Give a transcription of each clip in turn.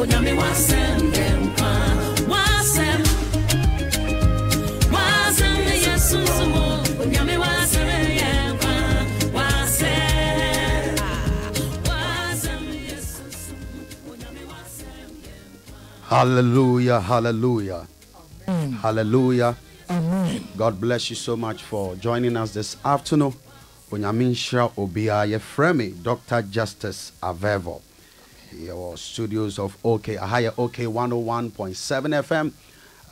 onyame wasɛm yɛ nkwa wasɛm wasɛm ne yɛ sunsum onyame wasɛm yɛ nkwa wasɛm wasɛm yɛ sunsum onyame wasɛm yɛ Hallelujah, hallelujah, Amen. hallelujah. Amen. God bless you so much for joining us this afternoon. Onyaminsha Obia Yefremi, Dr. Justice Avevor. Your studios of OK, higher OK 101.7 FM.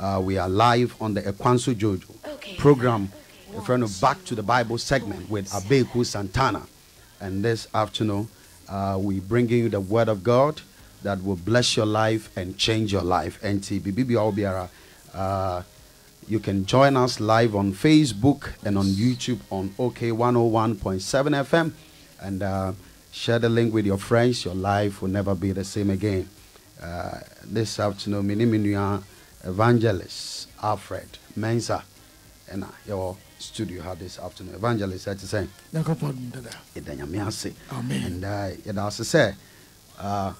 Uh, we are live on the Ekwansu Jojo program, a friend of Back to the Bible segment with Abeku Santana. And this afternoon, uh, we bringing you the Word of God that will bless your life and change your life. Obiara, uh, you can join us live on Facebook and on YouTube on OK 101.7 FM and uh, share the link with your friends. Your life will never be the same again. Uh, this afternoon, mini minua evangelist Alfred Mensa and your studio had this afternoon. Evangelist, I say, Nyankopɔn dada. yɛda nyame ase Amen. and uh, ase sɛ uh,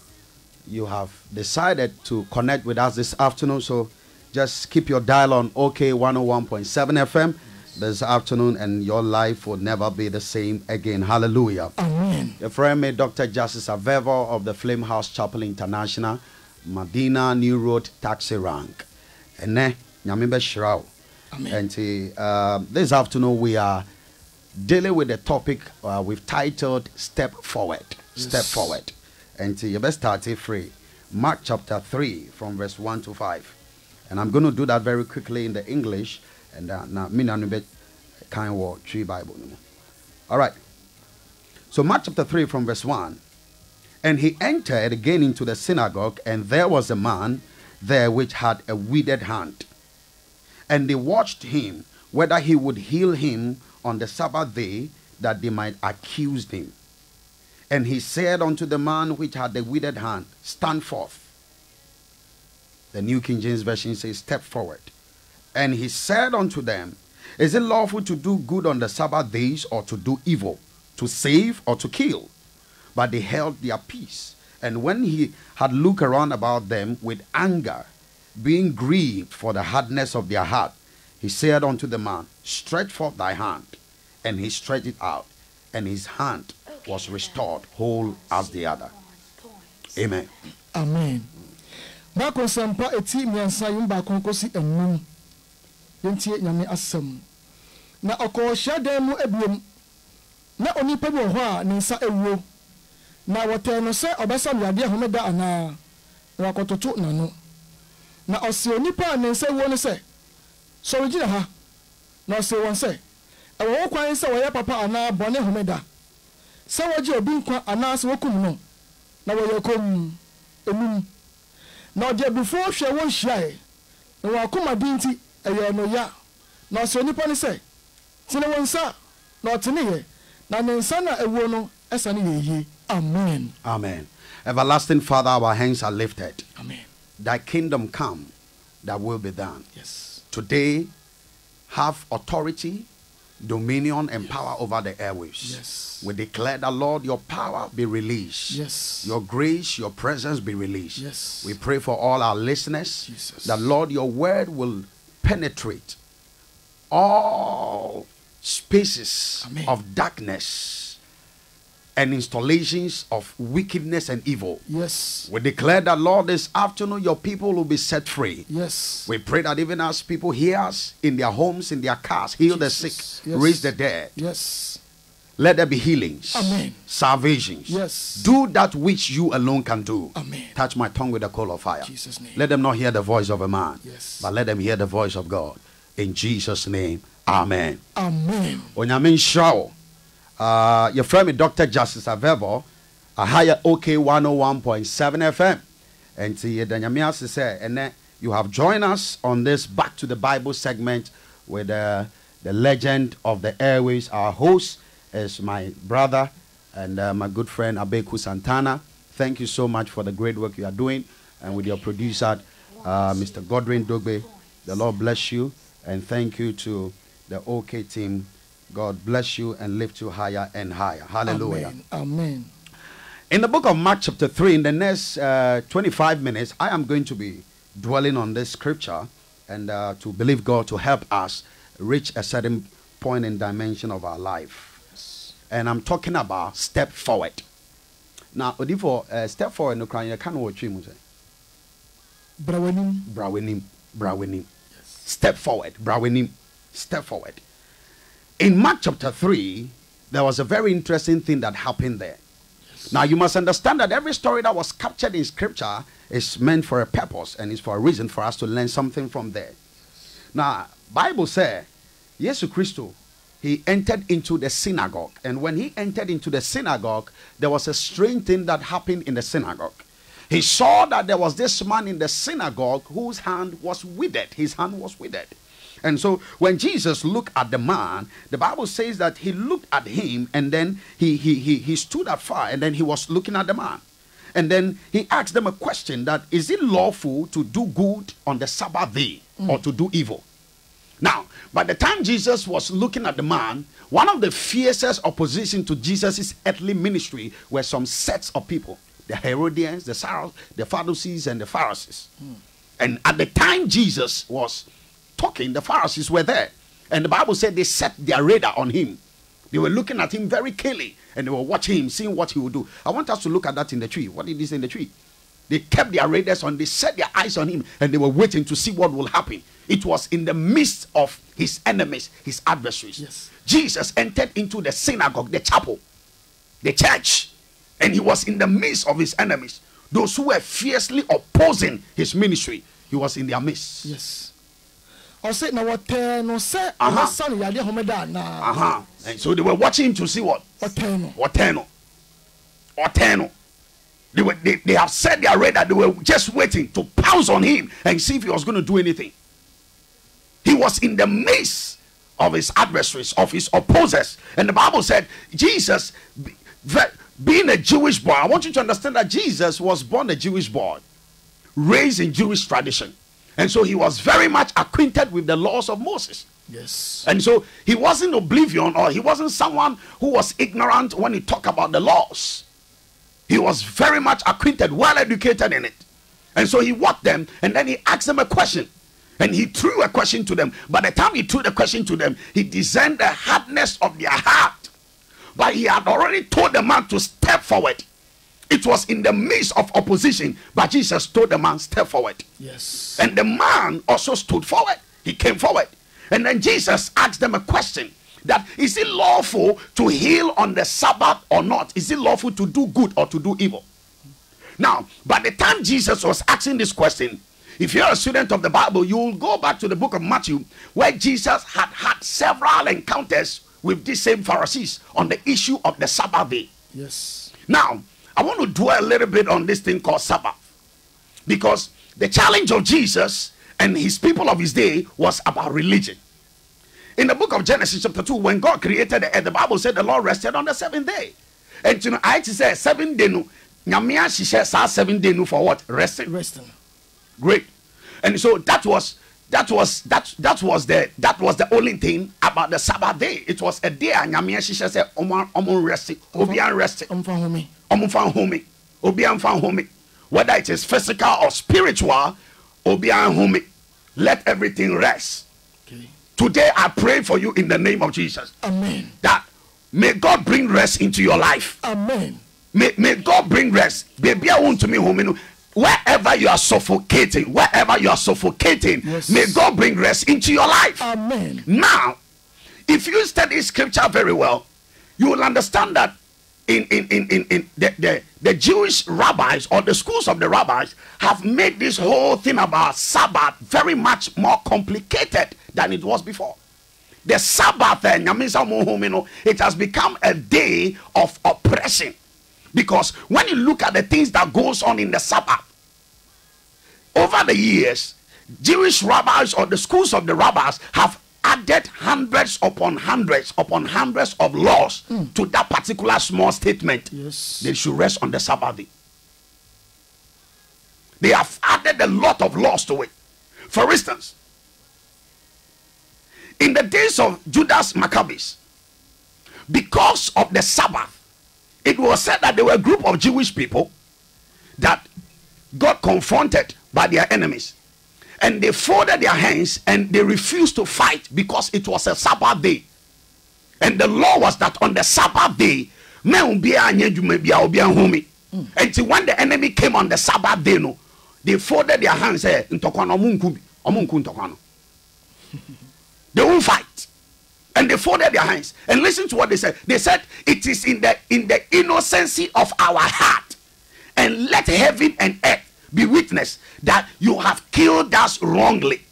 you have decided to connect with us this afternoon so just keep your dial on ok 101.7 fm this afternoon and your life will never be the same again hallelujah Amen. your friend me dr justice avevor of the flame house chapel international medina new road taxi rank nyame bɛhyira wo Amen. and uh, this afternoon we are dealing with the topic uh, we've titled Step Forward. Step Forward. And you best start it free. Mark chapter 3 from verse 1 to 5. And I'm going to do that very quickly in the English. And uh, now, me and you kind of tree Bible. All right. So, Mark chapter 3 from verse 1. And he entered again into the synagogue, and there was a man there which had a withered hand. And they watched him whether he would heal him on the Sabbath day that they might accuse him. And he said unto the man which had the withered hand, Stand forth. The New King James Version says, Step forward. And he said unto them, Is it lawful to do good on the Sabbath days or to do evil, to save or to kill? But they held their peace. And when he had looked around about them with anger, being grieved for the hardness of their heart, he said unto the man, Stretch forth thy hand. And he stretched it out, and his hand was restored whole as the other. Amen. Amen. Baako nsɛmpa eti mmiɛnsa yi mu baako nkosi enum. Yɛntie nyame asɛm. Na ɔkɔɔ hyiadan mu abiem. Na onipa bi wɔ hɔ a ne nsa awuo. Na wɔtɛn no sɛ ɔbɛsa no yadeɛ homeda anaa. Na wakɔtoto n'ano. Na ɔse onipa a ne nsa awuo no sɛ, sɔre gyina ha. Na ɔse wɔn sɛ, ɛwɔ ho kwan sɛ wɔyɛ papa anaa bɔne homeda. Sɛ wɔgye obi nkwa anaa sɛ wɔkum no. Na wɔyɛ kom enum. na ɔde abufuo hwɛ wɔn hyiae na wɔn akomaden nti ɛyɛ no ya na ɔsɛ onipa no sɛ tene wɔn nsa na ɔtene yɛ na ne nsa na awuo no ɛsa ne yɛ yie amen Amen. Everlasting Father, our hands are lifted. amen Thy kingdom come, thy will be done. yes Today, have authority, dominion, and power over the airwaves. Yes. We declare that, Lord, your power be released. Yes. Your grace, your presence be released. Yes. We pray for all our listeners Jesus. that, Lord, your word will penetrate all spaces Amen. of darkness and installations of wickedness and evil. yes We declare that, Lord, this afternoon your people will be set free. yes We pray that even as people hear us in their homes, in their cars, heal the sick, Yes. raise the dead, yes let there be healings, Amen. salvations. Yes. Do that which you alone can do. Amen. Touch my tongue with a coal of fire. Jesus' name. Let them not hear the voice of a man, Yes. but let them hear the voice of God. In Jesus' name, Amen. amen onyame nhyira wo uh, yɛfrɛ me dr justice avevor aha yɛ ok 101.7 fm ɛnti yɛda nyame ase sɛ ɛnɛ you have joined us on this back to the bible segment with uh, the legend of the airways our host is my brother and uh, my good friend abeku santana thank you so much for the great work you are doing and with your producer uh, mr godwin dogbe the lord bless you and thank you to the OK team. God bless you and lift you higher and higher. Hallelujah. amen amen In the book of Mark, chapter 3, in the next uh, 25 minutes, I am going to be dwelling on this scripture and uh, to believe God to help us reach a certain and dimension of our life. And I'm talking about step forward. Now, for uh, step forward, no crying, you can't watch him. bra w'anim Brawinim, brawinim. Step forward, brawinim. Step forward. In Mark chapter 3, there was a very interesting thing that happened there. Now you must understand that every story that was captured in scripture is meant for a purpose and is for a reason for us to learn something from there. Now, Bible says, Jesus Christo, he entered into the synagogue. And when he entered into the synagogue, there was a strange thing that happened in the synagogue. He saw that there was this man in the synagogue whose hand was withered. His hand was withered. And so when Jesus looked at the man, the Bible says that he looked at him and then he, he, he, he stood afar and then he was looking at the man. And then he asked them a question that is it lawful to do good on the Sabbath day or mm. to do evil? Now, by the time Jesus was looking at the man, one of the fiercest opposition to Jesus' earthly ministry were some sets of people the Herodians, the Sarah, the Sadducees, and the Pharisees. Hmm. And at the time Jesus was talking, the Pharisees were there. And the Bible said they set their radar on him. They were looking at him very keenly and they were watching him, seeing what he would do. I want us to look at that in the tree. What did he say in the tree? They kept their radars on, they set their eyes on him, and they were waiting to see what will happen. It was in the midst of his enemies, his adversaries. Yes. Jesus entered into the synagogue, the chapel, the church, and he was in the midst of his enemies. Those who were fiercely opposing his ministry, he was in their midst. yes ɔsɛ na wɔtɛɛ no sɛ Aha. ɔbɛsa no yadeɛ homeda anaa Uh-huh. And so they were watching him to see what? ɔtɛɛ no Oteno. Oteno. They, were, they, they have said their radar. They were just waiting to pounce on him and see if he was going to do anything. He was in the midst of his adversaries, of his opposers. And the Bible said, Jesus, be- being a Jewish boy, I want you to understand that Jesus was born a Jewish boy, raised in Jewish tradition. And so he was very much acquainted with the laws of Moses. yes And so he wasn't oblivion or he wasn't someone who was ignorant when he talked about the laws. He was very much acquainted, well educated in it. And so he walked them and then he asked them a question. And he threw a question to them. By the time he threw the question to them, he discerned the hardness of their heart. But he had already told the man to step forward. It was in the midst of opposition, but Jesus told the man, step forward. yes And the man also stood forward. He came forward. And then Jesus asked them a question that is it lawful to heal on the Sabbath or not? Is it lawful to do good or to do evil? Now, by the time Jesus was asking this question, if you're a student of the Bible, you will go back to the book of Matthew where Jesus had had several encounters with these same Pharisees on the issue of the Sabbath day. yes Now, I want to dwell a little bit on this thing called Sabbath. Because the challenge of Jesus and his people of his day was about religion. In the book of Genesis, chapter 2, when God created the earth, the Bible said the Lord rested on the seventh day. And you know, I say seven day no. Nyamia she said seven day no for what? Resting. Resting. Great. And so that was that was that that was the that was the only thing about the sabbath day. It was a day a nyame hyehyɛ sɛ ɔmo ɔmo rest obiara rest. ɔmfa home. Ɔmo fa home. Whether it is physical or spiritual obiara home. Let everything rest. Today i pray for you in the name of jesus amen that may god bring rest into your life amen may, may God bring rest. Baby, I want to me home. Wherever you are suffocating, wherever you are suffocating, Yes. may God bring rest into your life. amen now, if you study scripture very well, you will understand that in, in, in, in, in the, the, the Jewish rabbis or the schools of the rabbis have made this whole thing about Sabbath very much more complicated than it was before. The Sabbath, eh, Nyamisa Mohom, you know, it has become a day of oppression. Because when you look at the things that goes on in the Sabbath, over the years, Jewish rabbis or the schools of the rabbis have added hundreds upon hundreds upon hundreds of laws to that particular small statement. Yes. They should rest on the Sabbath day. They have added a lot of laws to it. For instance, in the days of Judas Maccabees, because of the Sabbath, it was said that there were a group of Jewish people that got confronted by their enemies. And they folded their hands and they refused to fight because it was a Sabbath day. And the law was that on the Sabbath day, men be. Until when the enemy came on the Sabbath day, no, they folded their hands. eh, "Ntɔkwa They won't fight. And they folded their hands. And listen to what they said. They said, It is in the in the innocency of our heart. And let heaven and earth be witness that you have killed us wrongly.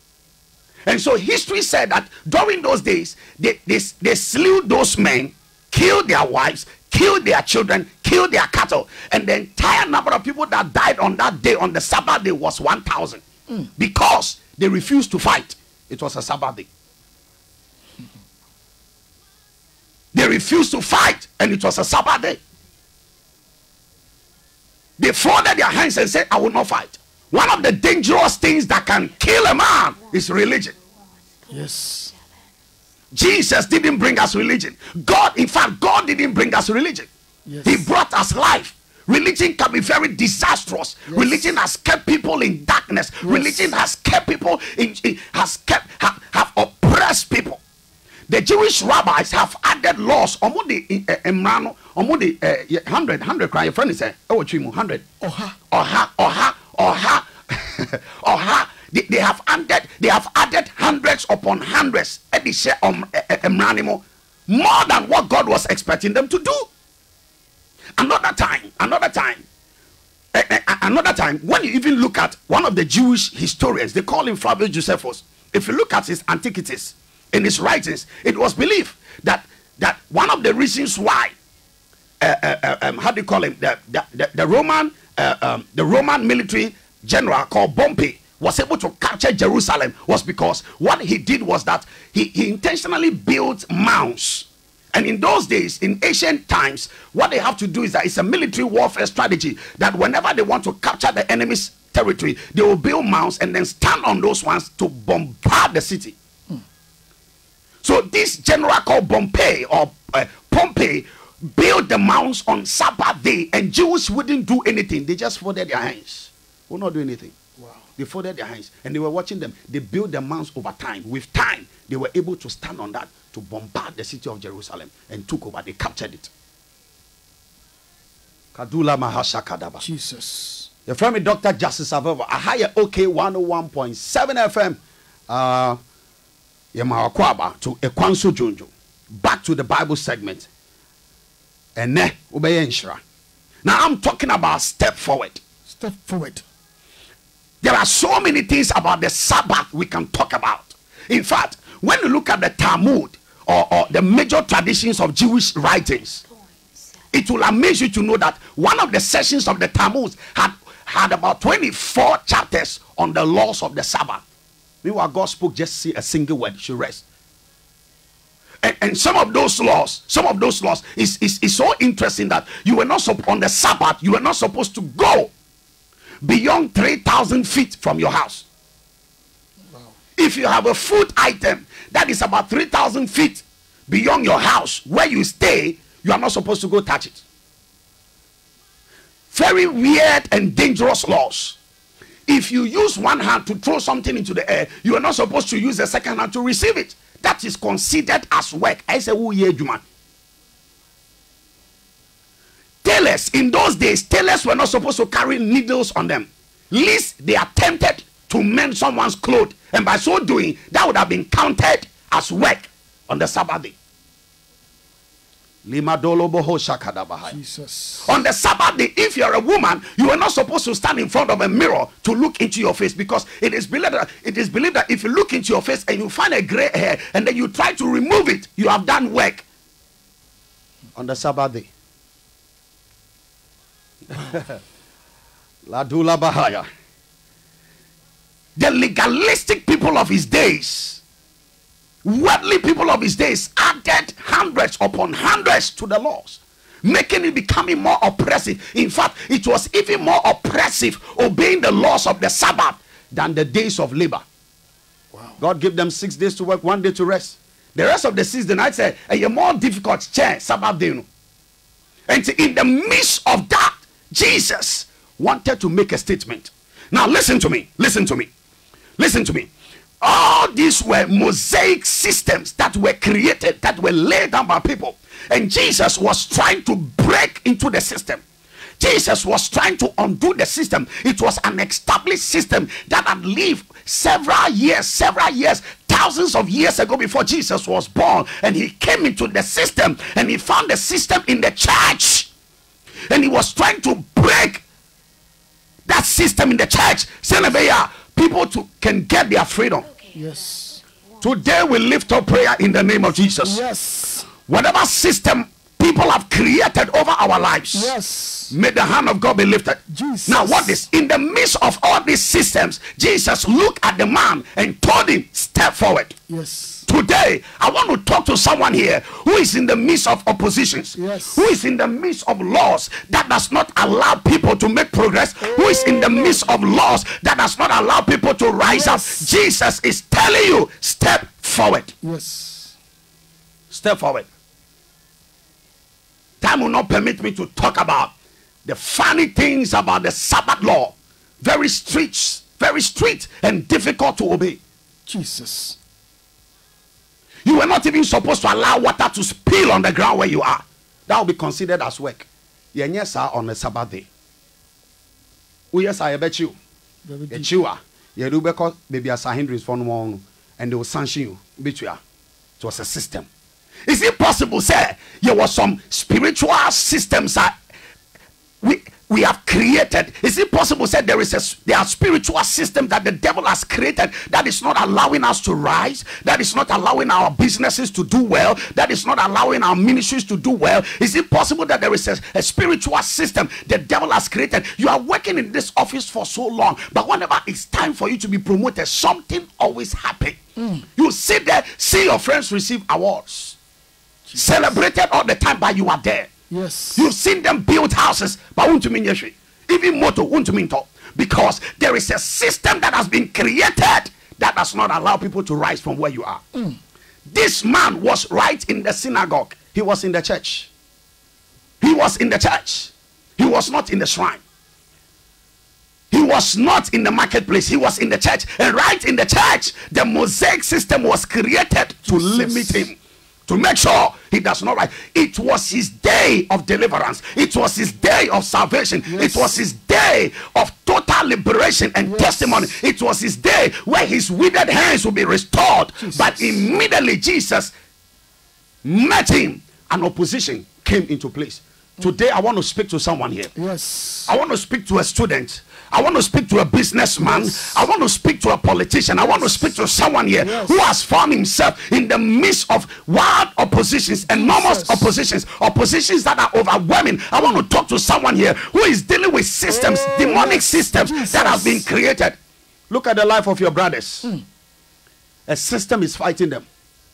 And so history said that during those days, they, they, they slew those men, killed their wives, killed their children, killed their cattle. And the entire number of people that died on that day, on the Sabbath day, was 1,000 hmm. because they refused to fight. It was a Sabbath day. They refused to fight, and it was a Sabbath day. They folded their hands and said, I will not fight. One of the dangerous things that can kill a man is religion. yes Jesus didn't bring us religion. God, in fact, God didn't bring us religion. Yes. He brought us life. Religion can be very disastrous. Religion has kept people in darkness. Religion has kept people in, in- has kept have, have oppressed people. The Jewish rabbis have added laws. Omo de mmara no, omo de yeah, 100 100 cry. Your friend is eh, ɛwɔ twi mu 100 ɔha ọha. Ọha ọha ọha. They, they have added they have added hundreds upon hundreds. Ẹdi hyẹ ọm ẹ ẹ mmara mu more than what God was expecting them to do. Another time another time. Another time when you even look at one of the Jewish historians they call him Flavius Josephus. If you look at his antiquities in his writings it was believed that that one of the reasons why uh, uh, uh, um, how do you call him? The the, the, roman uh, um, the roman military general called Pompey was able to capture jerusalem was because what he did was that he, he intentionally built mounds. And in those days in ancient times what they have to do is that it's a military warfare strategy that whenever they want to capture the enemy's territory they will build mounds and then stand on those ones to bombard the city so this general called Pompey or uh, Pompey built the mounds on Sabbath day, and Jews wouldn't do anything. They just folded their hands. Will not do anything. Wow. They folded their hands, and they were watching them. They built the mounds over time. With time, they were able to stand on that to bombard the city of Jerusalem and took over. They captured it. Kadula Mahasha Kadaba. jesus Your friend Dr. Justice Avevor. Ahaya OK 101.7 FM. Uh, yɛma wakɔaba to ɛkwan so dwondwo back to the bible segment. Ɛnɛ wobɛyɛ nhyira now i'm talking about step forward. Step forward. There are so many things about the sabbath we can talk about. In fact when you look at the talmud or, or the major traditions of jewish writings it will amaze you to know that one of the sessions of the talmud had had about 24 chapters on the laws of the sabbath meanwhile god spoke just say a single word should rest. And, and some of those laws some of those laws is, is, is so interesting that you were not on the sabbath you were not supposed to go beyond 3000 feet from your house. If you have a food item that is about 3000 feet beyond your house where you stay you are not supposed to go touch it. Very weird and dangerous laws if you use one hand to throw something into the air you are not supposed to use the second hand to receive it. That is considered as work. I say who ye juma tailors in those days tailors were not supposed to carry needles on them. Least they attempted to mend someone's clothes and by so doing that would have been counted as work on the sabbath day jesus On the Sabbath day, if you're a woman, you are not supposed to stand in front of a mirror to look into your face because it is believed that it is believed that if you look into your face and you find a gray hair and then you try to remove it, you have done work. On the Sabbath day. Ladula Bahaya. The legalistic people of his days worldly people of his days added hundreds upon hundreds to the laws making it becoming more oppressive in fact it was even more oppressive obeying the laws of the sabbath than the days of labor wow god gave them six days to work one day to rest the rest of the six the night said eh, a more difficult chair sabbath day no And in the midst of that, Jesus wanted to make a statement. Now, listen to me. Listen to me. Listen to me. All these were mosaic systems that were created, that were laid down by people. And Jesus was trying to break into the system. Jesus was trying to undo the system. It was an established system that had lived several years, several years, thousands of years ago before Jesus was born. And he came into the system and he found the system in the church. And he was trying to break that system in the church. Senebeya, people to, can get their freedom. Yes. Today we lift up prayer in the name of Jesus. Yes. Whatever system people have created over our lives. Yes. May the hand of God be lifted. Jesus. Now, what is in the midst of all these systems? Jesus looked at the man and told him, Step forward. Yes. Today, I want to talk to someone here who is in the midst of oppositions, Yes. who is in the midst of laws that does not allow people to make progress, who is in the midst of laws that does not allow people to rise Yes. up. Jesus is telling you, step forward. Yes. Step forward. Time will not permit me to talk about the funny things about the Sabbath law. Very strict, very strict and difficult to obey. Jesus. You were not even supposed to allow water to spill on the ground where you are. That will be considered as work. Yɛnyɛ saa on the Sabbath day. Woyɛ saa wo. Very deep. Yɛkyi wo a yɛde wo bɛkɔ baabi a Sanhedrimfoɔ no wɔ no and they will sanction you. Betua. It was a system. Is it possible, say, there was some spiritual systems that we we have created? Is it possible, say, there is a there are spiritual systems that the devil has created that is not allowing us to rise, that is not allowing our businesses to do well, that is not allowing our ministries to do well? Is it possible that there is a, a spiritual system the devil has created? You are working in this office for so long, but whenever it's time for you to be promoted, something always happens. Mm. You sit there, see your friends receive awards celebrated all the time, but you are there. Yes. You've seen them build houses, but won't you mean yes. Even motor won't mean talk. Because there is a system that has been created that does not allow people to rise from where you are. Mm. This man was right in the synagogue. He was in the church. He was in the church. He was not in the shrine. He was not in the marketplace. He was in the church. And right in the church, the Mosaic system was created to limit him. To make sure he does not rise. It was his day of deliverance. It was his day of salvation. Yes. It was his day of total liberation and Yes. testimony. It was his day where his withered hands will be restored. Jesus. But immediately Jesus met him, and opposition came into place. Today, I want to speak to someone here. Yes. I want to speak to a student. I want to speak to a businessman. Yes. I want to speak to a politician. I want to speak to someone here Yes. who has found himself in the midst of wild oppositions, enormous Jesus. oppositions, oppositions that are overwhelming. I want to talk to someone here who is dealing with systems, Oh, demonic yes. systems that have been created. Look at the life of your brothers. Hmm. A system is fighting them.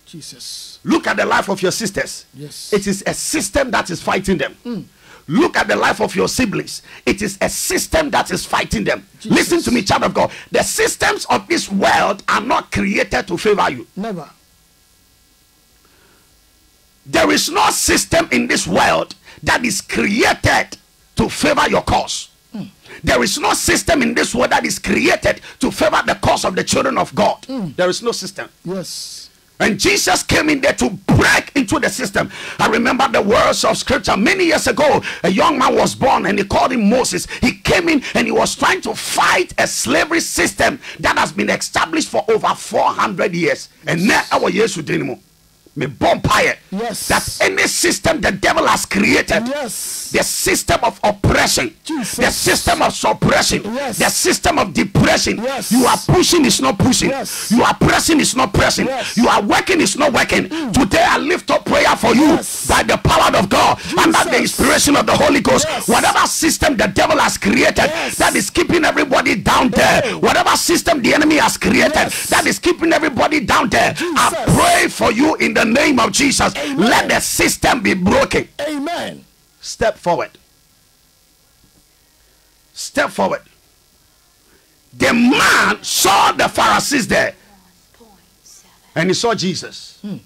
Jesus. Look at the life of your sisters. Yes. It is a system that is fighting them. Hmm. Look at the life of your siblings. It is a system that is fighting them. Jesus. Listen to me, child of God. The systems of this world are not created to favor you. Never. There is no system in this world that is created to favor your cause. Hmm. There is no system in this world that is created to favor the cause of the children of God. Hmm. There is no system. Yes. And Jesus came in there to break into the system. I remember the words of scripture many years ago. A young man was born and they called him Moses. He came in and he was trying to fight a slavery system that has been established for over 400 years. And now our years with anymore. Me bonfire. Yes. That any system the devil has created Yes. the system of oppression, Jesus. the system of suppression, Yes. the system of depression. Yes. You are pushing, is not pushing. You are pressing, is not pressing. You are working, is not working. Mm. Today I lift up prayer for you by the power of God under the inspiration of the Holy Ghost. Whatever system the devil has created that is keeping everybody down there, whatever system the enemy has created that is keeping everybody down there, I pray for you in the name of Jesus. Amen. Let the system be broken. Amen. Step forward. Step forward. The man saw the Pharisees there and he saw Jesus. Hmm.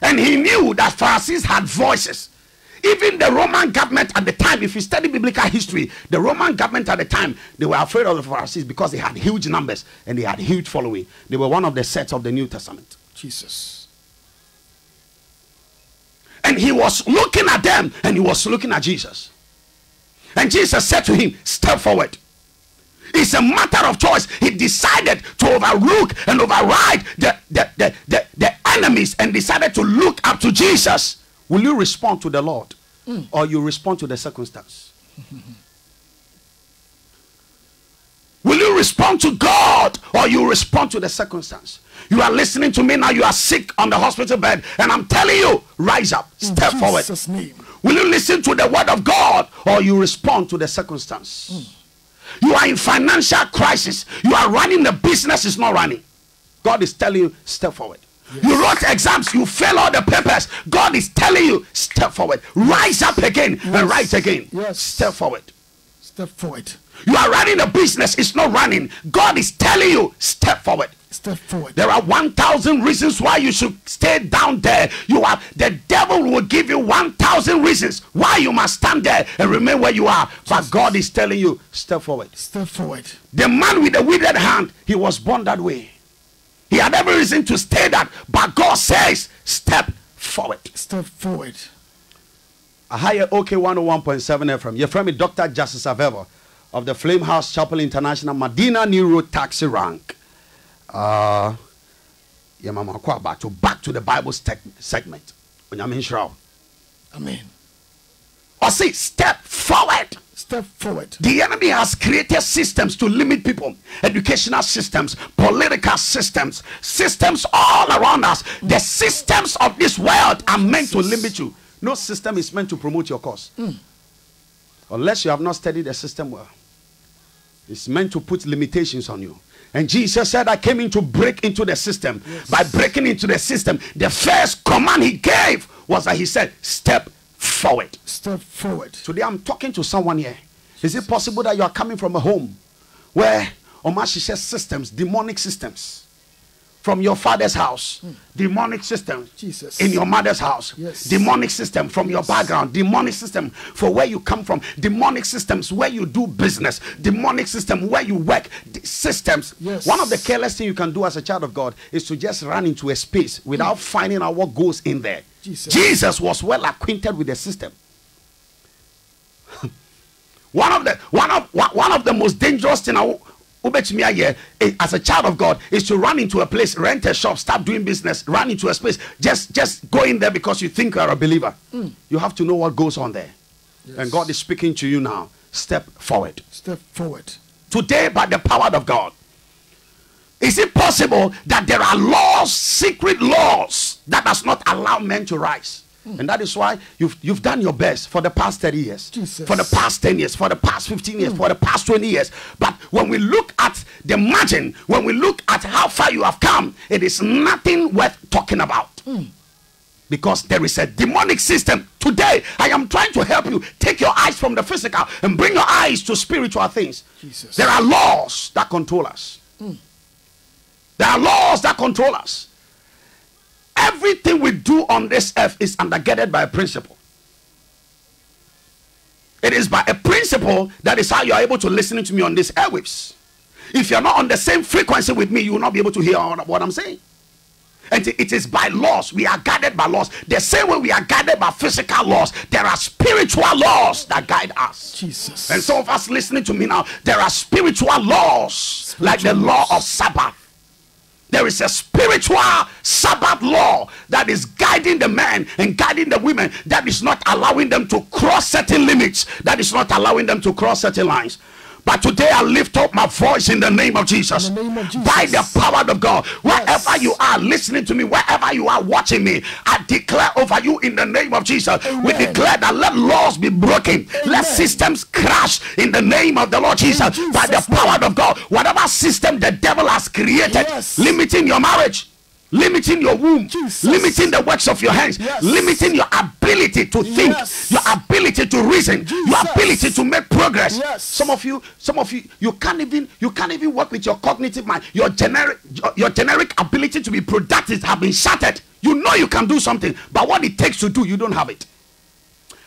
And he knew that Pharisees had voices. Even the Roman government at the time, if you study biblical history, the Roman government at the time, they were afraid of the Pharisees because they had huge numbers and they had huge following. They were one of the sets of the New Testament. Jesus. And he was looking at them and he was looking at Jesus. And Jesus said to him, Step forward. It's a matter of choice. He decided to overlook and override the, the, the, the, the enemies and decided to look up to Jesus. Will you respond to the Lord hmm. or you respond to the circumstance? Will you respond to God or you respond to the circumstance? You are listening to me now, you are sick on the hospital bed, and I'm telling you, rise up, step forward. Name. Will you listen to the word of God or you respond to the circumstance? Mm. You are in financial crisis. You are running the business is not running. God is telling you step forward. You wrote exams, you fail all the papers. God is telling you step forward. Rise up again and Yes. rise again. Yes. Step forward. Step forward. You are running a business, it's not running. God is telling you step forward. Step forward. There are 1000 reasons why you should stay down there. You are the devil will give you 1000 reasons why you must stand there and remain where you are. But God is telling you step forward. Step forward. The man with the withered hand, he was born that way. He had every reason to stay that, but God says step forward. Step forward. I hire OK 101.7 FM. Your friend me Dr. Justice Avevor of the Flame House Chapel International Medina New Road Taxi Rank. Uh, yeah, mama, back to back to the Bible segment. Amen. Amen. Ɔse step forward. Step forward. The enemy has created systems to limit people, educational systems, political systems, systems all around us. The systems of this world are meant to limit you. No system is meant to promote your cause. Unless you have not studied the system well, it's meant to put limitations on you. And Jesus said, I came in to break into the system. By breaking into the system, the first command he gave was that he said, Step forward. Step forward. Today I'm talking to someone here. Is it possible that you are coming from a home where Omashisha systems, demonic systems, from your father's house, demonic system Jesus. in your mother's house, Yes. demonic system from your background, demonic system for where you come from, demonic systems where you do business, demonic system where you work, systems. Yes. One of the careless things you can do as a child of God is to just run into a space without hmm. finding out what goes in there. Jesus. Jesus was well acquainted with the system. one of the one of one one of the most dangerous thing I wobɛtumi ayɛ eh, as a child of God is to run into a place, rent a shop, start doing business, run into a space, just just go in there because you think you are a believer. You have to know what goes on there. And God is speaking to you now. Step forward. Step forward. Today, by the power of God, is it possible that there are laws, secret laws, that does not allow men to rise? Mm. And that is why you've, you've done your best for the past 30 years, Jesus. for the past 10 years, for the past 15 years, mm. for the past 20 years. But when we look at the margin, when we look at how far you have come, it is nothing worth talking about. Mm. Because there is a demonic system. Today, I am trying to help you take your eyes from the physical and bring your eyes to spiritual things. Jesus. There are laws that control us. There are laws that control us. Everything we do on this earth is undergirded by a principle. It is by a principle that is how you are able to listen to me on these airwaves. If you're not on the same frequency with me, you will not be able to hear what I'm saying. And it is by laws. We are guided by laws. The same way we are guided by physical laws, there are spiritual laws that guide us. Jesus. And some of us listening to me now, there are spiritual laws, like the law of Sabbath. There is a spiritual Sabbath law that is guiding the men and guiding the women, that is not allowing them to cross certain limits, that is not allowing them to cross certain lines. But today I lift up my voice in the name of Jesus. The name of Jesus. By the power of God. Wherever Yes. you are listening to me, wherever you are watching me, I declare over you in the name of Jesus. We declare that let laws be broken, let systems crash in the name of the Lord Jesus. In By the power of God, whatever system the devil has created, Yes. limiting your marriage. Limiting your womb, Jesus. limiting the works of your hands, Yes. limiting your ability to think, Yes. your ability to reason, your Jesus. ability to make progress. Yes. Some of you, some of you, you can't even you can't even work with your cognitive mind. Your generic your, your generic ability to be productive have been shattered. You know you can do something, but what it takes to do, you don't have it.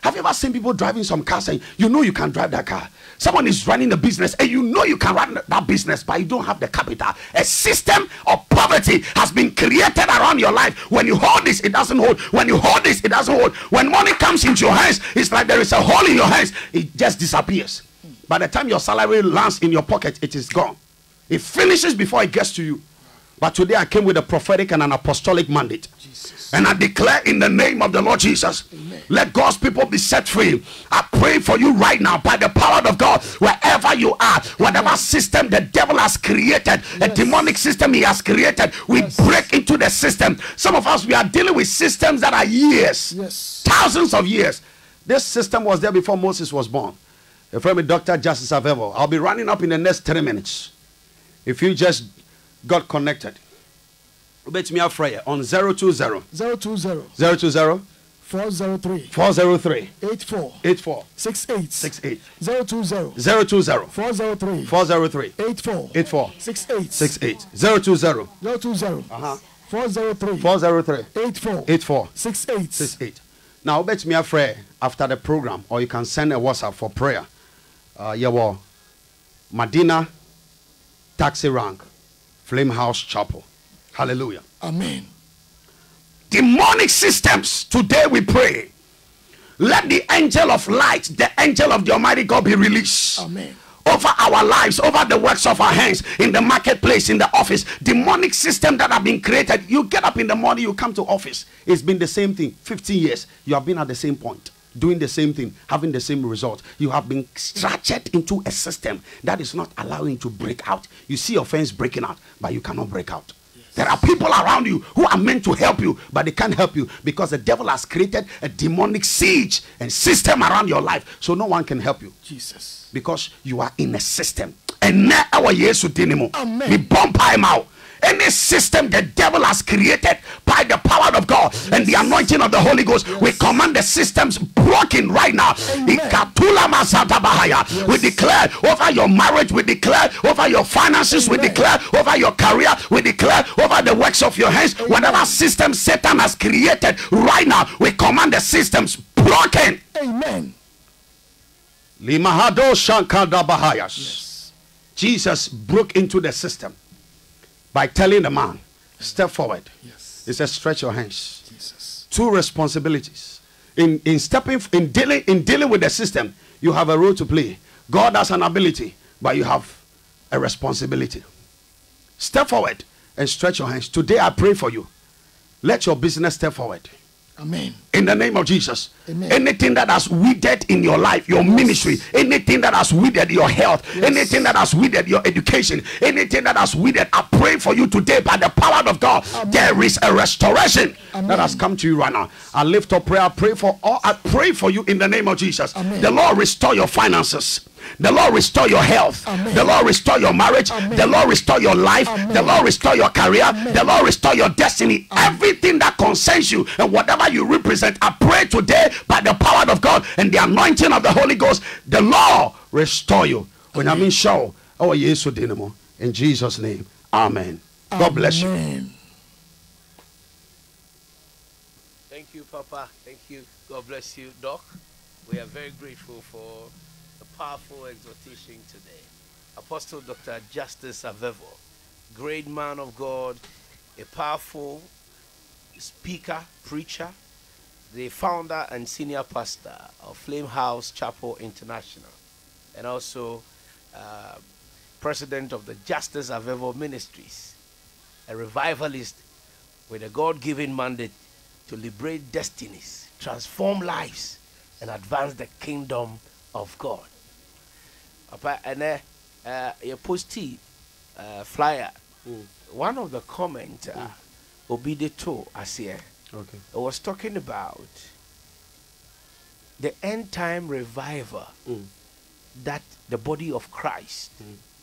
Have you ever seen people driving some car saying, you know you can drive that car? Someone is running a business and you know you can run that business, but you don't have the capital. A system of poverty has been created around your life. When you hold this, it doesn't hold. When you hold this, it doesn't hold. When money comes into your hands, it's like there is a hole in your hands, it just disappears. By the time your salary lands in your pocket, it is gone. It finishes before it gets to you. But today I came with a prophetic and an apostolic mandate. And I declare in the name of the Lord Jesus, let God's people be set free. I pray for you right now by the power of God, wherever you are, whatever system the devil has created, a demonic system he has created, we break into the system. Some of us, we are dealing with systems that are years, Yes. thousands of years. This system was there before Moses was born. A friend with Dr. Justice Avevor. I'll be running up in the next three minutes. If you just got connected, bet me afraid on 020 020 020 403 403 84 84 68 68 020 020 403 403 84 84 68 68 020 020 Uh-huh. 403 403 84 84 68 68 now bet me afraid after the program or you can send a whatsapp for prayer. Uh, yeah well madina taxi rank flame house chapel. Hallelujah. Amen. demonic systems today we pray let the angel of light the angel of the almighty god be released Amen. over our lives over the works of our hands in the marketplace in the office. Demonic system that have been created. You get up in the morning you come to office. It's been the same thing 15 years. You have been at the same point doing the same thing having the same result you have been structured into a system that is not allowing you to break out you see your friends breaking out but you cannot break out there are people around you who are meant to help you, but they can't help you because the devil has created a demonic siege and system around your life, so no one can help you Jesus. because you are in a system. And now our Yesu dinimo. Amen. We bump him out. Any system the devil has created by the power of God and the anointing of the Holy Ghost, we command the systems broken right now. Amen. Ikatula masata bahaya. We declare over your marriage, we declare over your finances, we declare over your career, we declare over the works of your hands. Whatever system Satan has created right now, we command the systems broken. Amen. Limahado Shankada Bahayas. Jesus broke into the system by telling the man, step forward. Yes. He said, stretch your hands. Jesus. Two responsibilities. In, in stepping in dealing in dealing with the system, you have a role to play. God has an ability, but you have a responsibility. Step forward and stretch your hands. Today I pray for you. Let your business step forward Amen. in the name of Jesus. Amen. Anything that has withered in your life, your ministry, anything that has withered your health, Yes. anything that has withered your education, anything that has withered, I pray for you today by the power of God. Amen. There is a restoration Amen. that has come to you right now. I lift up prayer. I pray for all. I pray for you in the name of Jesus. The Lord restore your finances. The Lord restore your health. Amen. The Lord restore your marriage. Amen. The Lord restore your life. Amen. The Lord restore your career. Amen. The Lord restore your destiny. Everything that concerns you and whatever you represent, I pray today by the power of God and the anointing of the Holy Ghost, the Lord restore you. When I mean show, oh yes. In Jesus' name, Amen. God bless you. Thank you, Papa. Thank you. God bless you, Doc. We are very grateful for the powerful exhortation today. Apostle Dr. Justice Avevor, great man of God, a powerful speaker, preacher, the founder and senior pastor of Flame House Chapel International, and also uh, president of the Justice Avevor Ministries, a revivalist with a God given mandate to liberate destinies, transform lives, and advance the kingdom of God. And uh, uh, you posted uh, flyer. One of the comment uh, Obide to Asia Okay. was talking about the end time revival Mm. that the body of Christ,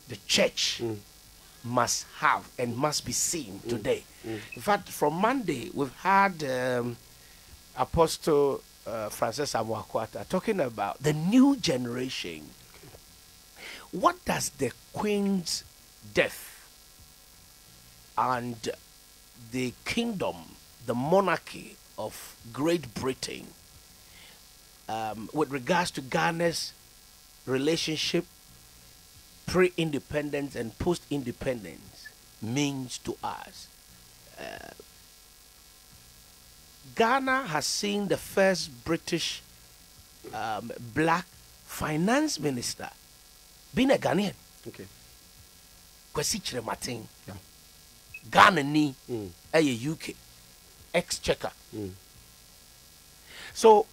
the church, Mm. must have and must be seen today. In fact, from Monday, we've had um, Apostle uh, Francis Amwakwata talking about the new generation. What does the Queen's death and the kingdom, the monarchy of Great Britain, um, with regards to Ghana's relationship, pre-independence and post-independence, means to us. Uh, Ghana has seen the first British um, black finance minister being a Ghanaian. Okay. Kwesi Kyerematen. Yeah. Ghana ni Mm. ɛyɛ UK exchequer. Mm. So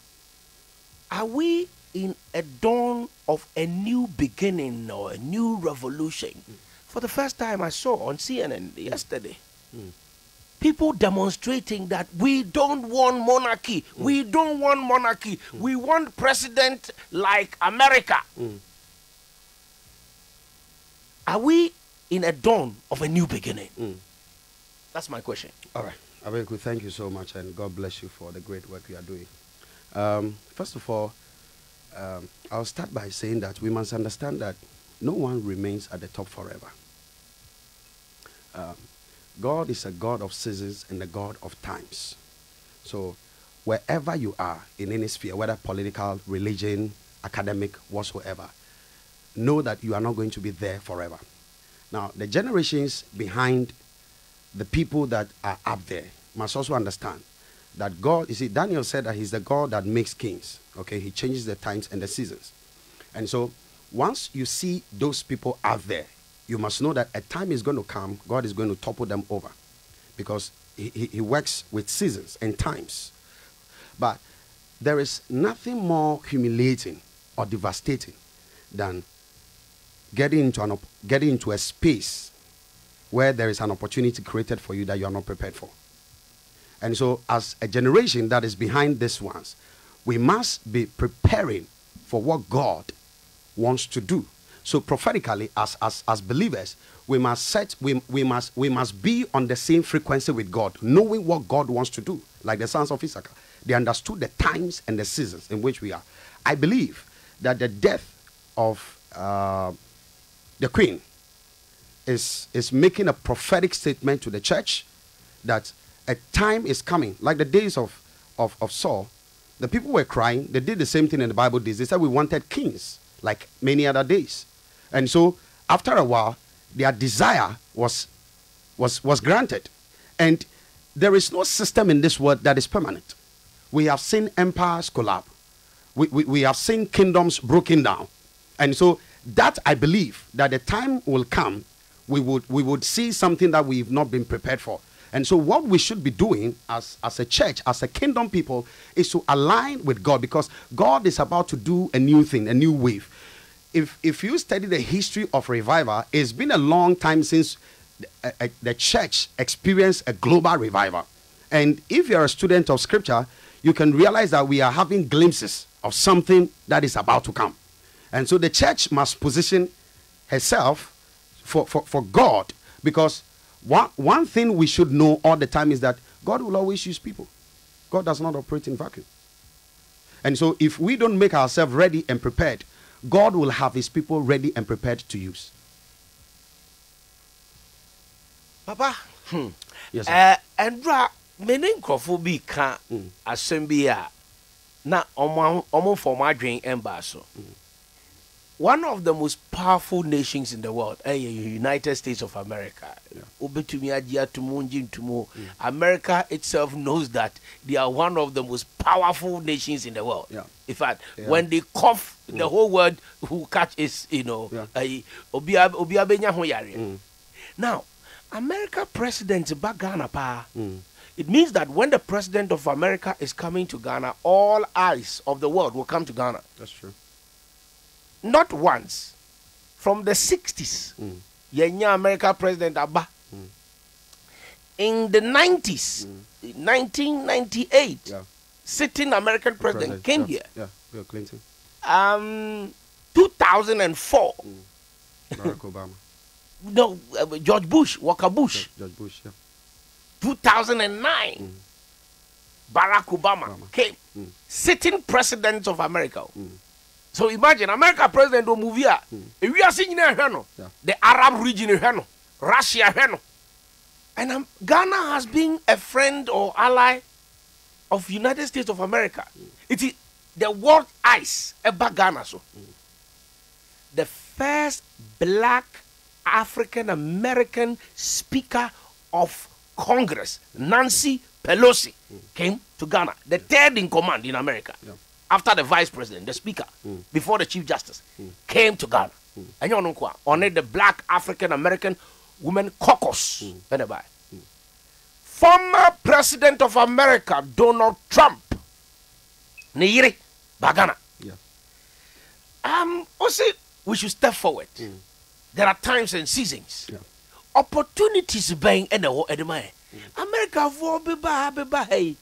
are we in a dawn of a new beginning or a new revolution? Mm. For the first time I saw on CNN mm. yesterday. Mm. People demonstrating that we don't want monarchy. We don't want monarchy. We want president like America. Are we in a dawn of a new beginning? That's my question. All right. Abeku, thank you so much, and God bless you for the great work you are doing. Um, first of all, um, I'll start by saying that we must understand that no one remains at the top forever. Um, God is a God of seasons and a God of times. So, wherever you are in any sphere, whether political, religion, academic, whatsoever, know that you are not going to be there forever. Now, the generations behind the people that are up there must also understand that God, you see, Daniel said that he's the God that makes kings. Okay, he changes the times and the seasons. And so, once you see those people out there, you must know that a time is going to come, God is going to topple them over because he, he, he works with seasons and times. But there is nothing more humiliating or devastating than getting into, an, getting into a space where there is an opportunity created for you that you are not prepared for. And so, as a generation that is behind these ones, we must be preparing for what God wants to do. So, prophetically, as, as, as believers, we must set, we, we, must, we must be on the same frequency with God, knowing what God wants to do. Like the sons of Issachar, they understood the times and the seasons in which we are. I believe that the death of uh, the queen is, is making a prophetic statement to the church that a time is coming, like the days of, of, of Saul. The people were crying. They did the same thing in the Bible days. They said we wanted kings, like many other days. And so, after a while, their desire was, was, was granted. And there is no system in this world that is permanent. We have seen empires collapse. We, we, we have seen kingdoms broken down. And so that I believe that the time will come we would we would see something that we've not been prepared for. And so what we should be doing as, as a church, as a kingdom people, is to align with God because God is about to do a new thing, a new wave. If if you study the history of revival, it's been a long time since the, the church experienced a global revival. And if you're a student of scripture, you can realize that we are having glimpses of something that is about to come. And so the church must position herself for, for, for God because one, one thing we should know all the time is that God will always use people. God does not operate in vacuum. And so if we don't make ourselves ready and prepared, God will have his people ready and prepared to use. Papa, hmm. Yes, sir. Ɛndura mene nkurɔfoɔ bi ka Mm. asɛm bi a na ɔmo ɔmo fɔ ɔmo adwene ɛmba so. One of the most powerful nations in the world, eh, United States of America. Obetumi agye ato mu, ngye nto mu. America itself knows that they are one of the most powerful nations in the world. Yeah. In fact, Yeah. when they cough, the whole world will catch is, you know, Yeah. eh, obi obi abenya ho yare. Mm. Now, America president ba Ghana pa. Mm. It means that when the president of America is coming to Ghana, all eyes of the world will come to Ghana. That's true. Not once. From the 60s, Mm. yenya America president aba. In the 90s, 1998, Yeah. sitting American president, came yeah. here. Yeah, Bill Clinton, Um, 2004, Barack Obama, no, uh, George Bush, Walker Bush. George, Bush. Yeah. 2009, Barack Obama, Obama. came, Mm. sitting president of America. Mm. So imagine America president will move here. If we are seeing no, Yeah. the Arab region hwɛ no, Russia hwɛ no. and um, Ghana has been a friend or ally of United States of America. It is the world eyes ɛba ghana so the first black african american speaker of congress nancy pelosi came to ghana the third in command in america after the vice president the speaker before the chief justice came to ghana ɛnyɛ ɔno nko a ɔne the black african american women caucus ɛbaeɛ former president of america donald trump ne Bagana. Yeah. um, also, we should step forward. Mm. There are times and seasons. Yeah. Opportunities bɛn ɛna eh, ɛwɔ ɛde eh, ma eh. mm. yɛ. Americafoɔ beba ha beba ha yi.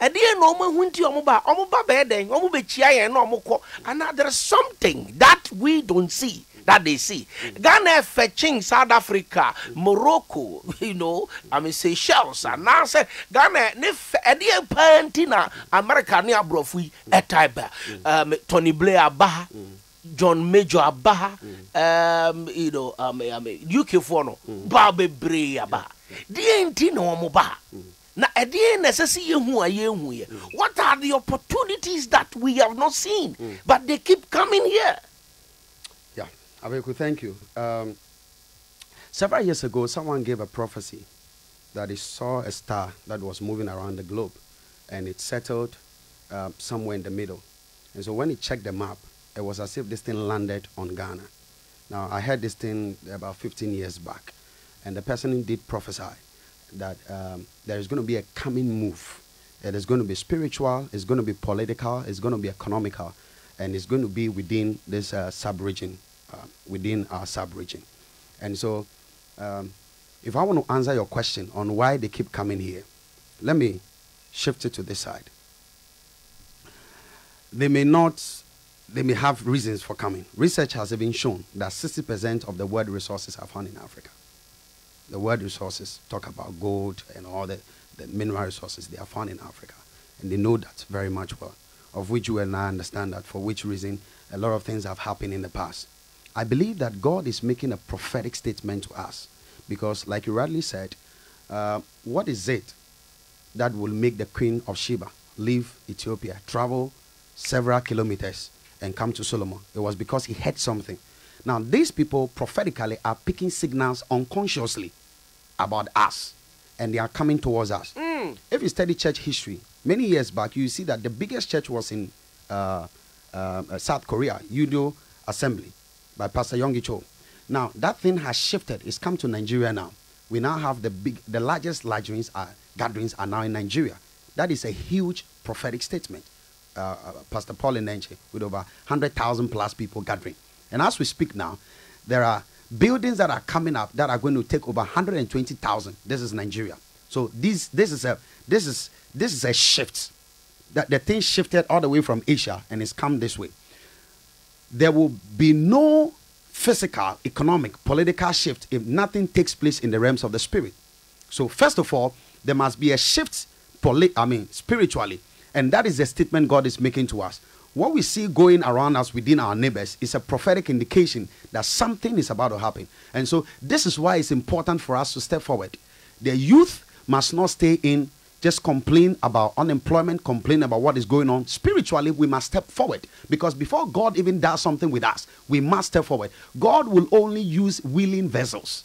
Ɛdeɛ na ɔmo ehu nti ɔmo ba ɔmo ba bɛyɛ dɛn ɔmo bɛ kyia yɛn na ɔmo kɔ and there is something that we don't see that they see. Ghana fetching South Africa, Morocco, you know, I mean Seychelles say Ghana ne fɛ ɛdeɛ paa nti na America ne aborɔfo yi ɛtae ba. Um, Tony Blair aba. John Major aba. Um, you know, um, um, UK foɔ no ba bebree aba. Deɛ nti na wɔn ba. Na ɛdeɛ na ɛsɛ sɛ yɛhu a yɛhu yɛ. What are the opportunities that we have not seen but they keep coming here? Yeah, Abeku, thank you. Um, several years ago, someone gave a prophecy that he saw a star that was moving around the globe and it settled uh, somewhere in the middle. And so when he checked the map, it was as if this thing landed on Ghana. Now, I heard this thing about 15 years back, and the person did prophesy that um, there is going to be a coming move. It is going to be spiritual, it's going to be political, it's going to be economical, and it's going to be within this uh, sub-region, uh, within our sub-region. And so, um, if I want to answer your question on why they keep coming here, let me shift it to this side. They may not, they may have reasons for coming. Research has even shown that 60% of the world resources are found in Africa. The world resources talk about gold and all the, the mineral resources, they are found in Africa. And they know that very much well, of which you and I understand that for which reason a lot of things have happened in the past. I believe that God is making a prophetic statement to us because, like you rightly said, uh, what is it that will make the Queen of Sheba leave Ethiopia, travel several kilometers, and come to Solomon? It was because he heard something. Now, these people prophetically are picking signals unconsciously about us, and they are coming towards us. If you study church history, many years back, you see that the biggest church was in uh, uh, uh, South Korea, Yoido Assembly, by Pastor Yonggi Cho. Now that thing has shifted. It's come to Nigeria now. We now have the big, the largest gatherings are, gatherings are now in Nigeria. That is a huge prophetic statement. Uh, uh, Pastor Paul Enenche with over 100,000 plus people gathering. And as we speak now, there are buildings that are coming up that are going to take over 120,000. This is Nigeria. So this this is a this is this is a shift. That the thing shifted all the way from Asia and it's come this way. There will be no physical, economic, political shift if nothing takes place in the realms of the spirit. So first of all, there must be a shift, I mean, spiritually, and that is the statement God is making to us. What we see going around us within our neighbors is a prophetic indication that something is about to happen. And so this is why it's important for us to step forward. The youth must not stay in just complain about unemployment, complain about what is going on. Spiritually, we must step forward because before God even does something with us, we must step forward. God will only use willing vessels.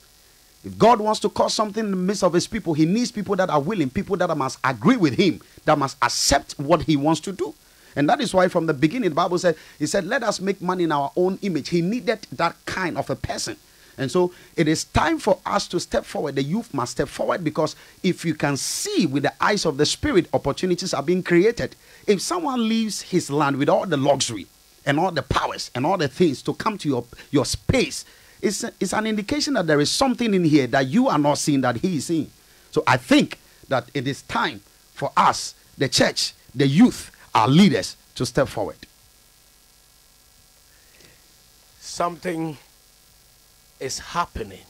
If God wants to cause something in the midst of his people, he needs people that are willing, people that must agree with him, that must accept what he wants to do. And that is why from the beginning, the Bible said, He said, Let us make money in our own image. He needed that kind of a person. And so it is time for us to step forward. The youth must step forward because if you can see with the eyes of the spirit, opportunities are being created. If someone leaves his land with all the luxury and all the powers and all the things to come to your, your space, it's, it's an indication that there is something in here that you are not seeing that he is seeing. So I think that it is time for us, the church, the youth, our leaders, to step forward. something is happening.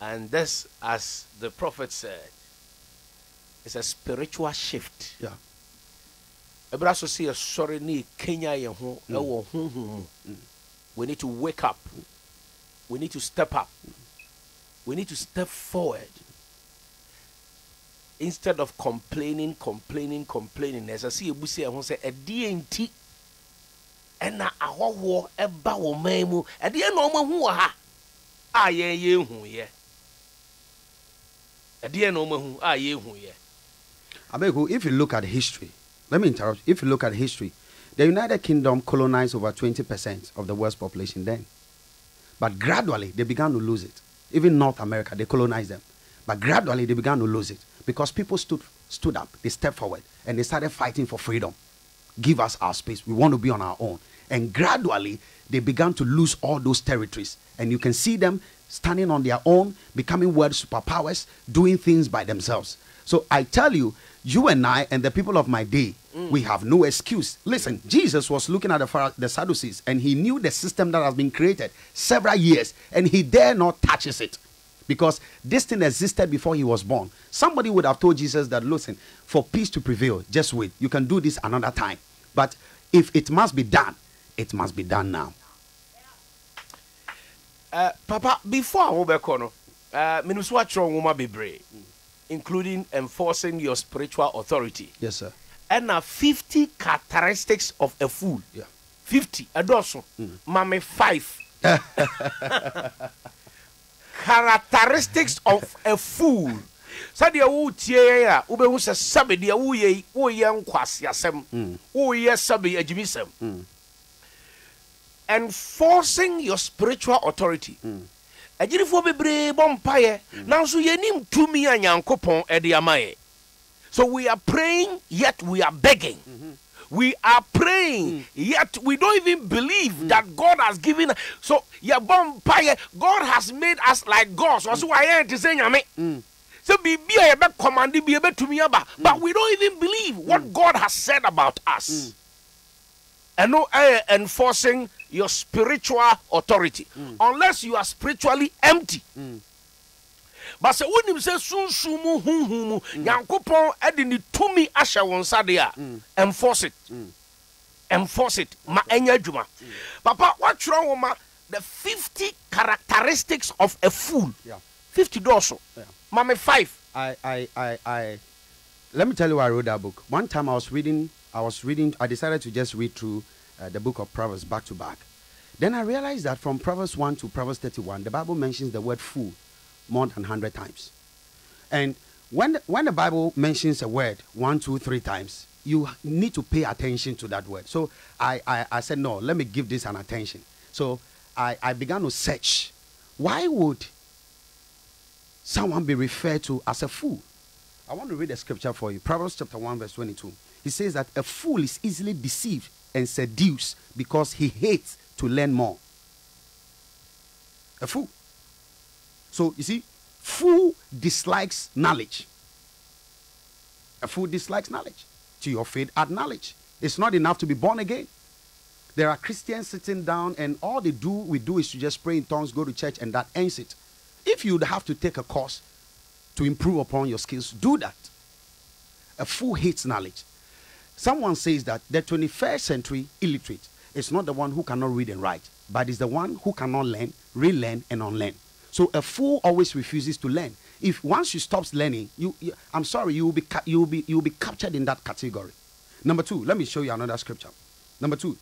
And this, as the prophet said, is a spiritual shift. Yeah. ɛberɛ so sɛ yɛsɔre ne yɛkanya yɛn ho ɛwɔ honhom mu we need to wake up we need to step up we need to step forward instead of complaining complaining complaining na ɛsɛ sɛ yɛbu sɛ ɛho sɛ ɛdeɛ nti ɛna ahɔhoɔ ɛba wɔ man mu ɛdeɛ na ɔmo ahu wɔ ha a yɛn yɛnhu yɛ ɛdeɛ na ɔmo ahu a yɛnhu yɛ Abeku, if you look at history, let me interrupt. If you look at history, the United Kingdom colonized over 20% of the world's population then. But gradually, they began to lose it. Even North America, they colonized them. But gradually, they began to lose it because people stood, stood up, they stepped forward, and they started fighting for freedom. Give us our space. We want to be on our own. And gradually, they began to lose all those territories. And you can see them standing on their own, becoming world superpowers, doing things by themselves. So I tell you, you and I and the people of my day, mm. we have no excuse. Listen, Jesus was looking at the, the Sadducees and he knew the system that has been created several years and he dare not touches it because this thing existed before he was born. Somebody would have told Jesus that, listen, for peace to prevail, just wait. You can do this another time. But if it must be done, it must be done now. Uh, papa before a uh, menim so woatwerɛ nwoma bebree including enforcing your spiritual authority Yes, sir. ɛna 50 characteristics of a fool Yeah. 50 ɛdɔɔso ma me 5 characteristics of a fool. Sɛdeɛ wotie yɛn a wobɛhu sɛ sɛbe deɛ woyɛ yi woyɛ nkwaseasɛm woyɛ sɛbe agyimisɛm enforcing your spiritual authority. Agyinifoɔ bebree bɔ mpayɛ nanso yɛnim tumi a nyankopɔn ɛde ama yɛ. So we are praying yet we are begging we are praying yet we don't even believe mm. that god has given so god has made us like gods. Ɔso wayɛ te sɛ nyame sɛ biribi a yɛbɛkɔmande bi yɛbɛtumi aba but mm. we don't even believe what mm. god has said about us. Ɛno ɛyɛ eh, enforcing your spiritual authority. Unless you are spiritually empty but sɛ wonim sɛ sunsum mu huhu mu nyankopɔn ɛde ne tumi ahyɛ wo nsa deɛ a enforce it enforce it ma ɛnyɛ adwuma papa woatwerɛ wo ma the 50 characteristics of a fool Yeah. 50 dɔɔso Yeah. ma me 5 I, I, I, I, let me tell you why I wrote that book. One time I was reading, I was reading, I decided to just read through uh, the book of Proverbs back to back. Then I realized that from Proverbs 1 to Proverbs 31, the Bible mentions the word fool more than 100 times. And when, when the Bible mentions a word one, two, three times, you need to pay attention to that word. So I, I, I said, no, let me give this an attention. So I, I began to search. Why would someone be referred to as a fool. I want to read a scripture for you. Proverbs chapter 1, verse 22. He says that a fool is easily deceived and seduced because he hates to learn more. A fool. So you see, fool dislikes knowledge. A fool dislikes knowledge. To your faith, add knowledge. It's not enough to be born again. There are Christians sitting down, and all they do we do is to just pray in tongues, go to church, and that ends it. If you'd have to take a course to improve upon your skills, do that. A fool hates knowledge. Someone says that the 21st century illiterate is not the one who cannot read and write, but is the one who cannot learn, relearn, and unlearn. So a fool always refuses to learn. If once you stop learning, you, you I'm sorry, you will be you will be you will be captured in that category. Number two, let me show you another scripture. Number two,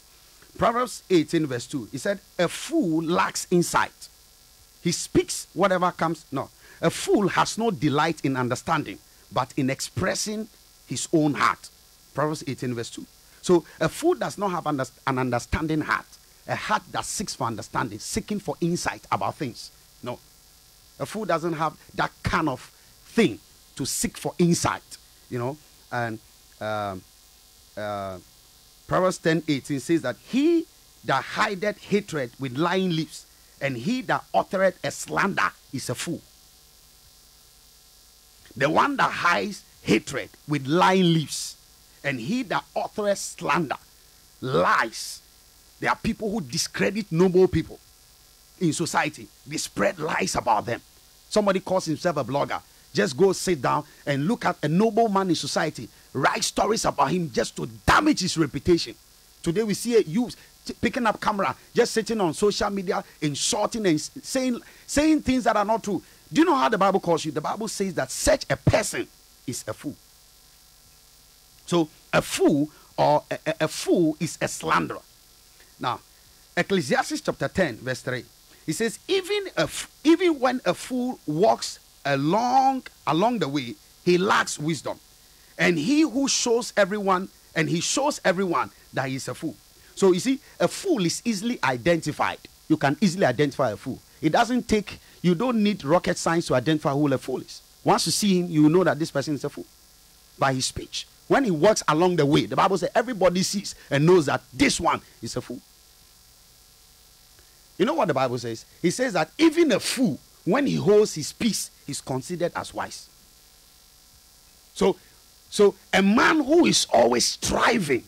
Proverbs 18 verse 2. He said, "A fool lacks insight." He speaks whatever comes. No. A fool has no delight in understanding, but in expressing his own heart. Proverbs 18, verse 2. So a fool does not have an understanding heart, a heart that seeks for understanding, seeking for insight about things. No. A fool doesn't have that kind of thing to seek for insight, you know. And um, uh, Proverbs 10 18 says that he that hideth hatred with lying lips, and he that uttereth a slander is a fool. The one that hides hatred with lying lips, and he that uttereth slander lies. There are people who discredit noble people in society. They spread lies about them. Somebody calls himself a blogger. Just go sit down and look at a noble man in society. Write stories about him just to damage his reputation. Today we see a youth picking up camera, just sitting on social media, insulting and saying saying things that are not true. Do you know how the Bible calls you? The Bible says that such a person is a fool. So a fool or a, a- a fool is a slanderer. Now, Ecclesiastes chapter 10, verse 3. It says, even, even when a fool walks along along the way, he lacks wisdom. And he who shows everyone, and he shows everyone that he is a fool. So you see, a fool is easily identified. You can easily identify a fool. It doesn't take, you don't need rocket science to identify who a fool is. Once you see him, you know that this person is a fool by his speech. When he walks along the way, the Bible says everybody sees and knows that this one is a fool. You know what the Bible says? He says that even a fool, when he holds his peace, is considered as wise. So, so a man who is always striving,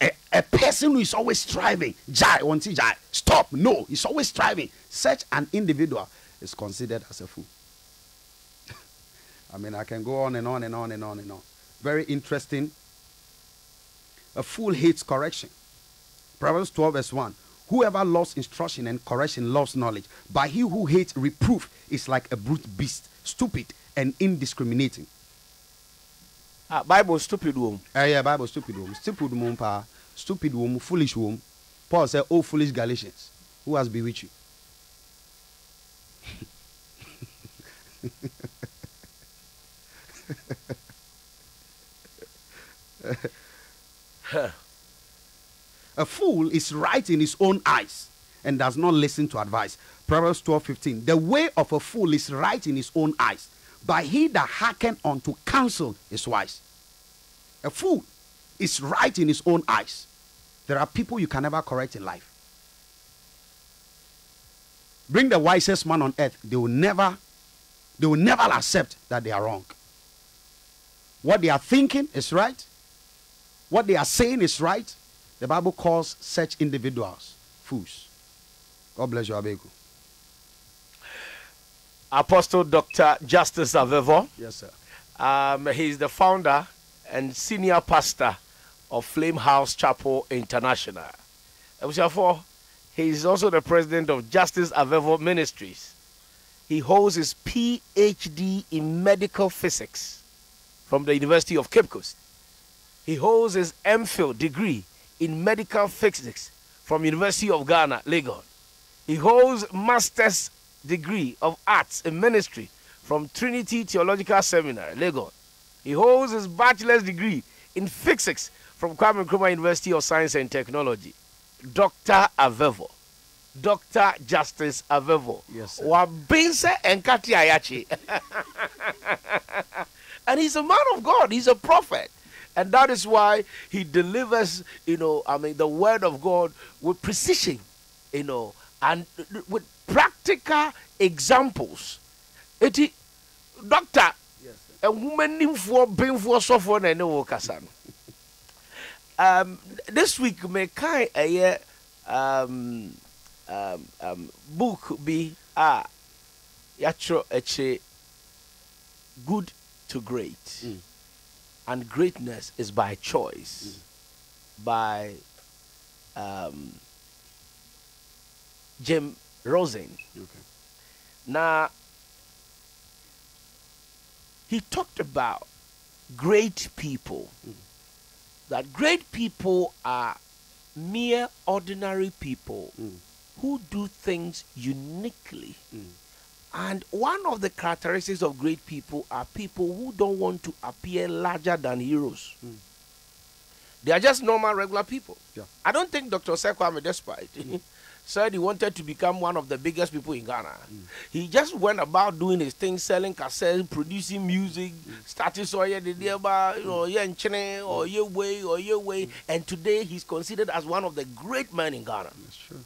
a, a person who is always striving, jai, won't he jai, stop, no, he's always striving. Such an individual is considered as a fool. I mean, I can go on and on and on and on and on. Very interesting. A fool hates correction. Proverbs 12, verse 1. Whoever loves instruction and correction loves knowledge. But he who hates reproof is like a brute beast, stupid and indiscriminating. Ah, Bible stupid wom. Eh, yeah, Bible stupid woman. Stupid woman, pa. Stupid woman, foolish woman. Paul said, Oh, foolish Galatians, who has bewitched you? A fool is right in his own eyes and does not listen to advice. Proverbs 12 15. The way of a fool is right in his own eyes, but he that hearken unto counsel is wise. A fool is right in his own eyes. There are people you can never correct in life. Bring the wisest man on earth, they will never, they will never accept that they are wrong. What they are thinking is right. What they are saying is right. The Bible calls such individuals fools. God bless you, Abeku. Apostle Dr. Justice Avevor. Yes, sir. Um, he's the founder and senior pastor of Flame House Chapel International. Therefore, he is also the president of Justice Avevor Ministries. He holds his PhD in medical physics from the University of Cape Coast. He holds his MPhil degree in medical physics from University of Ghana, Legon. He holds master's degree of arts in ministry from Trinity Theological Seminary, Lagos. He holds his bachelor's degree in physics from Kwame Nkrumah University of Science and Technology. Dr. Avevor. Dr. Justice Avevor. Yes, sir. Wabinse Enkati Ayachi. and he's a man of God. He's a prophet. And that is why he delivers, you know, I mean, the word of God with precision, you know, and with practical examples. Eti, doctor, a woman for painful suffer and no kasa no. Um, this week, may kind a um, um, um, book be a yatro eche good to great Mm. And greatness is by choice by um, Jim Rosen. Okay. Now, he talked about great people. That great people are mere ordinary people Mm. who do things uniquely. Mm. And one of the characteristics of great people are people who don't want to appear larger than heroes. Mm. They are just normal, regular people. Yeah. I don't think Dr. Sekwame, despite, hmm. said he wanted to become one of the biggest people in Ghana. Hmm. He just went about doing his thing, selling cassettes, producing music, hmm. starting so yeah, the nearby, you know, yeah, in Chene, or yeah, way, or yeah, way. And today he's considered as one of the great men in Ghana. That's true.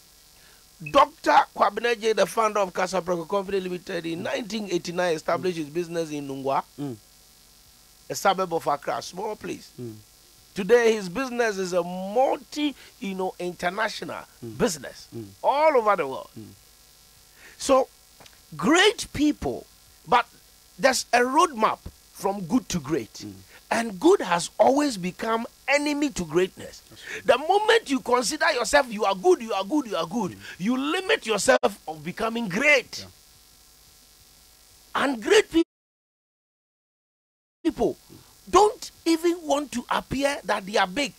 Dr. Kwabeneje, the founder of Kasapreko Company Limited, in 1989 established his business in Nungua, Mm. a suburb of Accra, small place. Mm. Today, his business is a multi, you know, international business Mm. all over the world. So, great people, but there's a roadmap from good to great. And good has always become enemy to greatness. The moment you consider yourself, you are good, you are good, you are good, you limit yourself of becoming great. And great people people don't even want to appear that they are big.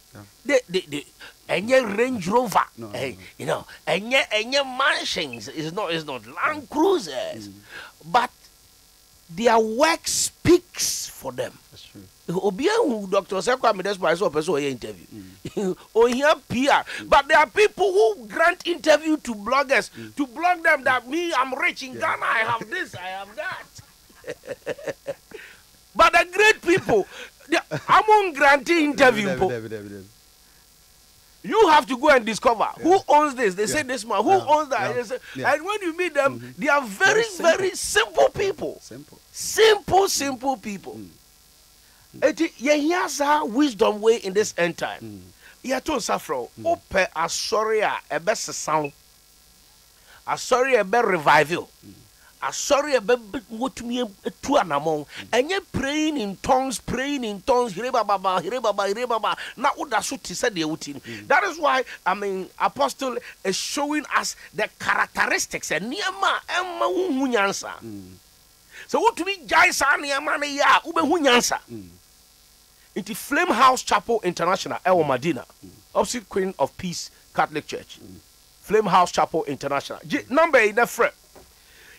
They, they, they, any Range Rover, No, eh, no. you know, any, any mansions. It's not, it's not Land Cruisers, Mm. but their work speaks for them. That's true. Obi ehu dr sekwami despite sọ pẹsẹ ọyẹ interview Mm. ohia pr but there are people who grant interview to bloggers Mm. to blog them that me i'm rich in ghana i have this i have that but the great people they, among granting interview David, David, David. you have to go and discover who owns this they say this man who Yeah. owns that Yeah. Say- Yeah. and when you meet them they are very Very very simple people Simple. simple simple people eti yɛhia saa wisdom way in this end time. Mm. Yɛto nsa frɛ wo wopɛ mm. asɔre a ɛbɛsesa wo asɔre a ɛbɛ revive wo mm. asɔre a ɛbɛ wɔtumi atu anammɔn ɛnyɛ praying in tongues praying in tongues here bababa here baba here baba. Na woda so te sɛ deɛ woti no that is why i mean apostle is showing us the characteristics nneɛma a ɛma wo hu nyansa sɛ wotumi gyae saa nneɛma no yɛ a wobɛhu nyansa nti flame house chapel international ɛwɔ mm. madina mm. opposite queen of peace catholic church. Mm. Flame house chapel international. Gye number yi na frɛ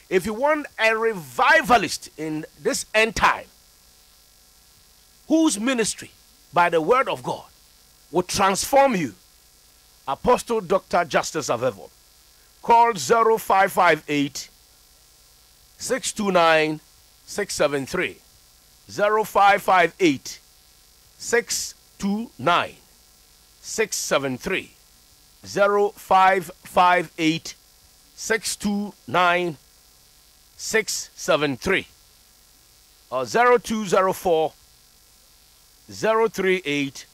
if you want a revivalist in this end time whose ministry by the word of god will transform you apostle dr justice avevor. Call 0558 629 673 0558 629 673 0558 629 673 or 0204 038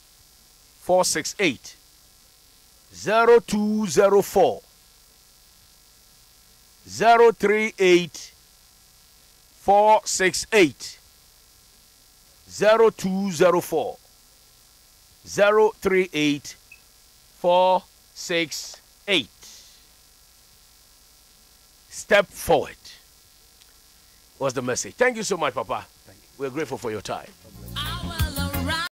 468 0204 038 468 0204 038 468. Step forward was the message. Thank you so much, Papa. Thank you. We're grateful for your time.